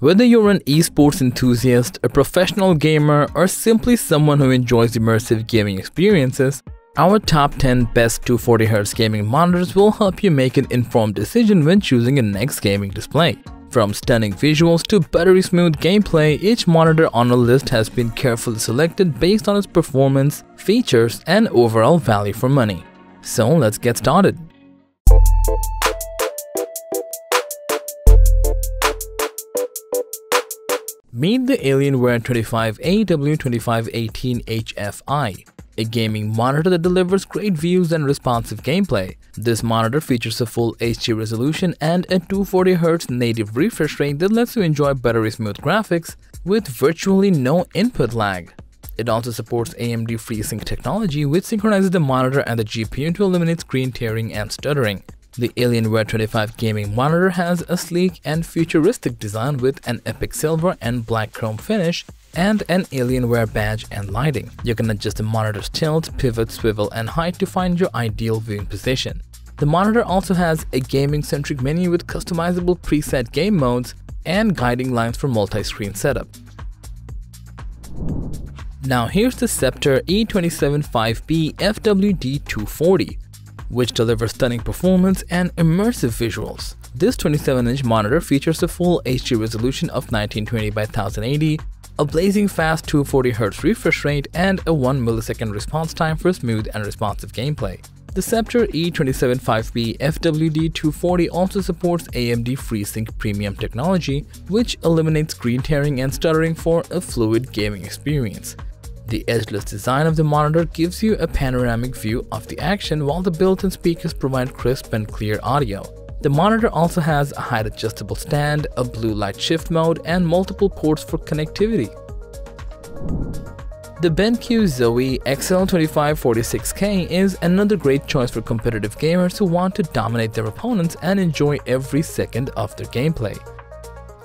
Whether you're an esports enthusiast, a professional gamer, or simply someone who enjoys immersive gaming experiences, our top 10 best 240Hz gaming monitors will help you make an informed decision when choosing your next gaming display. From stunning visuals to buttery smooth gameplay, each monitor on our list has been carefully selected based on its performance, features, and overall value for money. So let's get started. Meet the Alienware 25AW2518HFI, a gaming monitor that delivers great views and responsive gameplay. This monitor features a full HD resolution and a 240Hz native refresh rate that lets you enjoy buttery smooth graphics with virtually no input lag. It also supports AMD FreeSync technology which synchronizes the monitor and the GPU to eliminate screen tearing and stuttering. The Alienware 25 gaming monitor has a sleek and futuristic design with an epic silver and black chrome finish and an Alienware badge and lighting. You can adjust the monitor's tilt, pivot, swivel, and height to find your ideal viewing position. The monitor also has a gaming-centric menu with customizable preset game modes and guiding lines for multi-screen setup. Now here's the Sceptre E275B FWD240 which delivers stunning performance and immersive visuals. This 27-inch monitor features a full HD resolution of 1920 by 1080, a blazing fast 240Hz refresh rate, and a 1 millisecond response time for smooth and responsive gameplay. The Sceptre E275B FWD240 also supports AMD FreeSync Premium technology, which eliminates screen tearing and stuttering for a fluid gaming experience. The edgeless design of the monitor gives you a panoramic view of the action while the built-in speakers provide crisp and clear audio. The monitor also has a height adjustable stand, a blue light shift mode, and multiple ports for connectivity. The BenQ Zowie XL2546K is another great choice for competitive gamers who want to dominate their opponents and enjoy every second of their gameplay.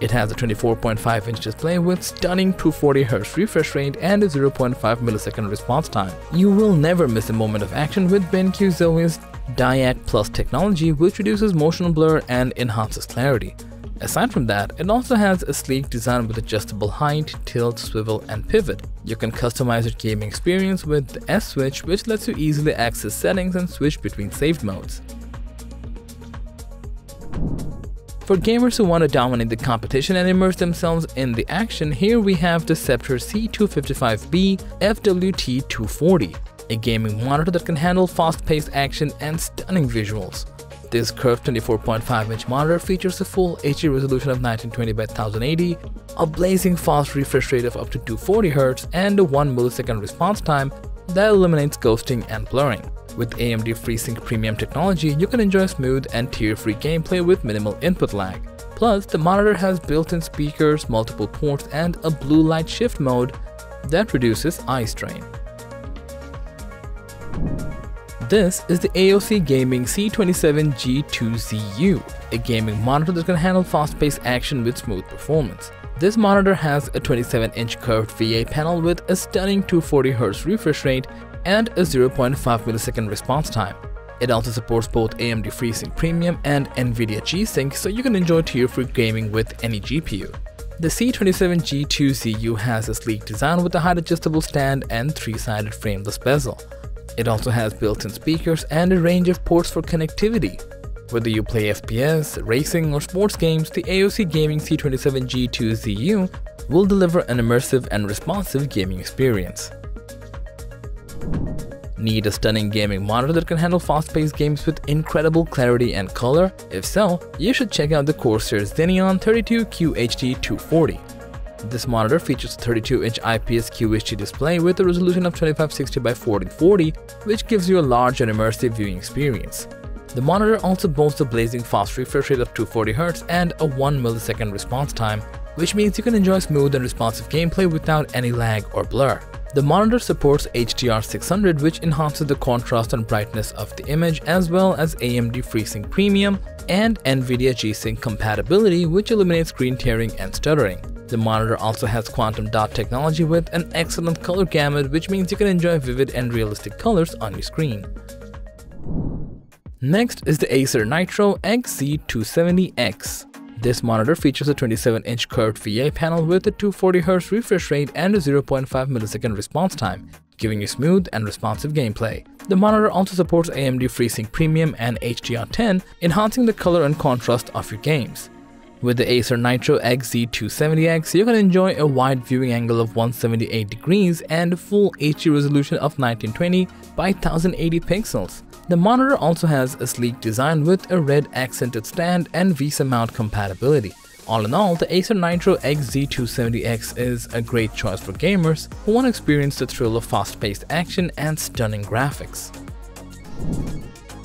It has a 24.5 inch display with stunning 240Hz refresh rate and a 0.5 millisecond response time. You will never miss a moment of action with BenQ Zowie's DyAc Plus technology which reduces motion blur and enhances clarity. Aside from that, it also has a sleek design with adjustable height, tilt, swivel, and pivot. You can customize your gaming experience with the S-Switch which lets you easily access settings and switch between saved modes. For gamers who want to dominate the competition and immerse themselves in the action, here we have the Sceptre C255B FWT240, a gaming monitor that can handle fast-paced action and stunning visuals. This curved 24.5-inch monitor features a full HD resolution of 1920x1080, a blazing fast refresh rate of up to 240Hz, and a 1 millisecond response time that eliminates ghosting and blurring. With AMD FreeSync Premium technology, you can enjoy smooth and tear-free gameplay with minimal input lag. Plus, the monitor has built-in speakers, multiple ports, and a blue light shift mode that reduces eye strain. This is the AOC Gaming C27G2ZU, a gaming monitor that can handle fast-paced action with smooth performance. This monitor has a 27-inch curved VA panel with a stunning 240Hz refresh rate and a 0.5 millisecond response time. It also supports both AMD FreeSync Premium and NVIDIA G-Sync so you can enjoy tier-free gaming with any GPU. The C27G2ZU has a sleek design with a height adjustable stand and three-sided frameless bezel. It also has built-in speakers and a range of ports for connectivity. Whether you play FPS, racing, or sports games, the AOC Gaming C27G2ZU will deliver an immersive and responsive gaming experience. Need a stunning gaming monitor that can handle fast-paced games with incredible clarity and color? If so, you should check out the Corsair Xeneon 32QHD240. This monitor features a 32-inch IPS QHD display with a resolution of 2560 by 1440, which gives you a large and immersive viewing experience. The monitor also boasts a blazing fast refresh rate of 240Hz and a 1 millisecond response time, which means you can enjoy smooth and responsive gameplay without any lag or blur. The monitor supports HDR600 which enhances the contrast and brightness of the image as well as AMD FreeSync Premium and NVIDIA G-Sync compatibility which eliminates screen tearing and stuttering. The monitor also has quantum dot technology with an excellent color gamut which means you can enjoy vivid and realistic colors on your screen. Next is the Acer Nitro XZ270X. This monitor features a 27-inch curved VA panel with a 240Hz refresh rate and a 0.5 millisecond response time, giving you smooth and responsive gameplay. The monitor also supports AMD FreeSync Premium and HDR10, enhancing the color and contrast of your games. With the Acer Nitro XZ270X, you can enjoy a wide viewing angle of 178 degrees and a full HD resolution of 1920 by 1080 pixels. The monitor also has a sleek design with a red accented stand and VESA mount compatibility. All in all, the Acer Nitro XZ270X is a great choice for gamers who want to experience the thrill of fast-paced action and stunning graphics.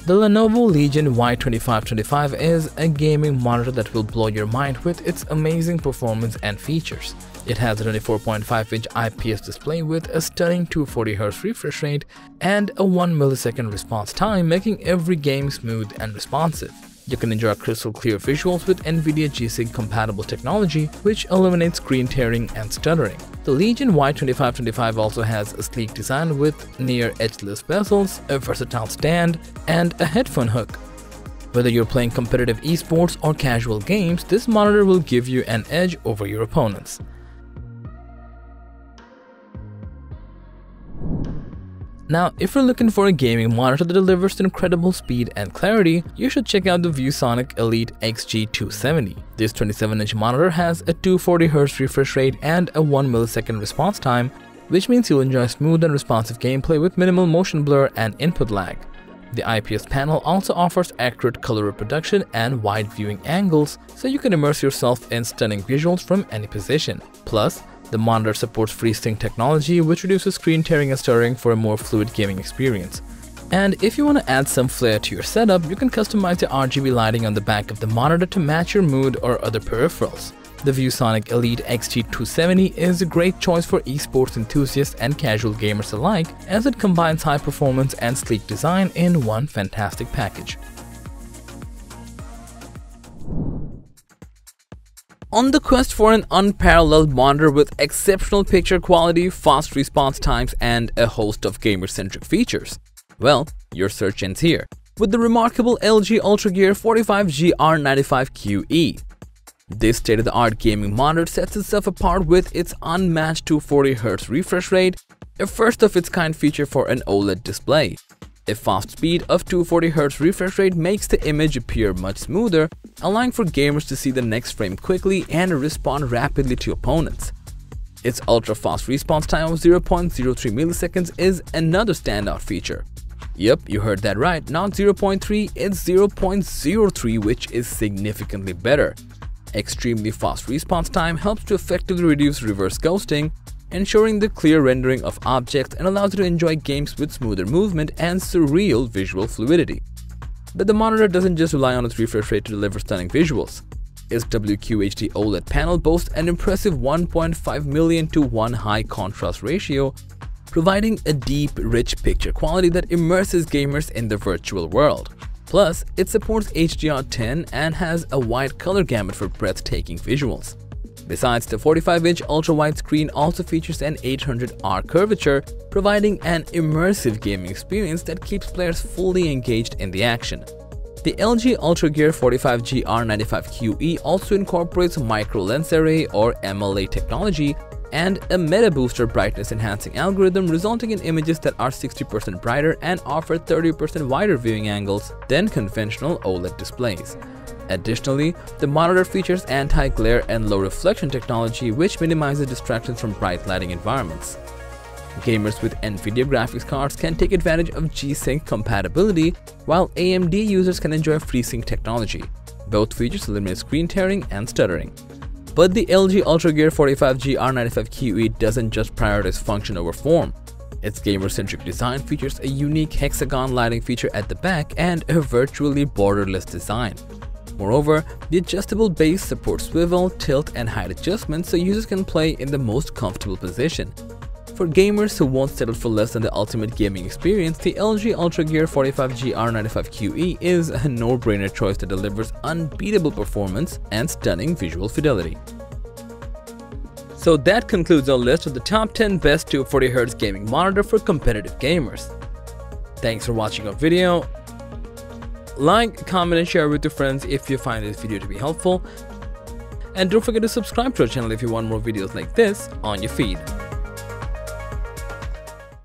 The Lenovo Legion Y2525 is a gaming monitor that will blow your mind with its amazing performance and features. It has a 24.5-inch IPS display with a stunning 240Hz refresh rate and a 1 millisecond response time, making every game smooth and responsive. You can enjoy crystal clear visuals with NVIDIA G-Sync compatible technology, which eliminates screen tearing and stuttering. The Legion Y2525 also has a sleek design with near edgeless bezels, a versatile stand, and a headphone hook. Whether you're playing competitive esports or casual games, this monitor will give you an edge over your opponents. Now, if you're looking for a gaming monitor that delivers incredible speed and clarity, you should check out the ViewSonic Elite XG270. This 27-inch monitor has a 240Hz refresh rate and a 1 millisecond response time, which means you'll enjoy smooth and responsive gameplay with minimal motion blur and input lag. The IPS panel also offers accurate color reproduction and wide viewing angles, so you can immerse yourself in stunning visuals from any position. Plus, the monitor supports FreeSync technology, which reduces screen tearing and stuttering for a more fluid gaming experience. And if you want to add some flair to your setup, you can customize the RGB lighting on the back of the monitor to match your mood or other peripherals. The ViewSonic Elite XG270 is a great choice for esports enthusiasts and casual gamers alike as it combines high performance and sleek design in one fantastic package. On the quest for an unparalleled monitor with exceptional picture quality, fast response times, and a host of gamer-centric features, well, your search ends here with the remarkable LG UltraGear 45GR95QE. This state-of-the-art gaming monitor sets itself apart with its unmatched 240Hz refresh rate, a first-of-its-kind feature for an OLED display. A fast speed of 240Hz refresh rate makes the image appear much smoother, allowing for gamers to see the next frame quickly and respond rapidly to opponents. Its ultra-fast response time of 0.03 milliseconds is another standout feature. Yep, you heard that right, not 0.3, it's 0.03 which is significantly better. Extremely fast response time helps to effectively reduce reverse ghosting, ensuring the clear rendering of objects and allows you to enjoy games with smoother movement and surreal visual fluidity. But the monitor doesn't just rely on its refresh rate to deliver stunning visuals. Its WQHD OLED panel boasts an impressive 1.5 million to 1 high contrast ratio, providing a deep, rich picture quality that immerses gamers in the virtual world. Plus, it supports HDR10 and has a wide color gamut for breathtaking visuals. Besides, the 45-inch ultra-wide screen also features an 800R curvature, providing an immersive gaming experience that keeps players fully engaged in the action. The LG UltraGear 45G R95QE also incorporates micro lens array or MLA technology and a meta booster brightness enhancing algorithm resulting in images that are 60% brighter and offer 30% wider viewing angles than conventional OLED displays. Additionally, the monitor features anti-glare and low reflection technology which minimizes distractions from bright lighting environments. Gamers with NVIDIA graphics cards can take advantage of G-Sync compatibility, while AMD users can enjoy FreeSync technology. Both features eliminate screen tearing and stuttering. But the LG UltraGear 45G R95QE doesn't just prioritize function over form. Its gamer-centric design features a unique hexagon lighting feature at the back and a virtually borderless design. Moreover, the adjustable base supports swivel, tilt, and height adjustments so users can play in the most comfortable position. For gamers who won't settle for less than the ultimate gaming experience, the LG UltraGear 45G R95QE is a no-brainer choice that delivers unbeatable performance and stunning visual fidelity. So that concludes our list of the top 10 best 240Hz gaming monitor for competitive gamers. Thanks for watching our video like, comment and share with your friends if you find this video to be helpful. And don't forget to subscribe to our channel if you want more videos like this on your feed.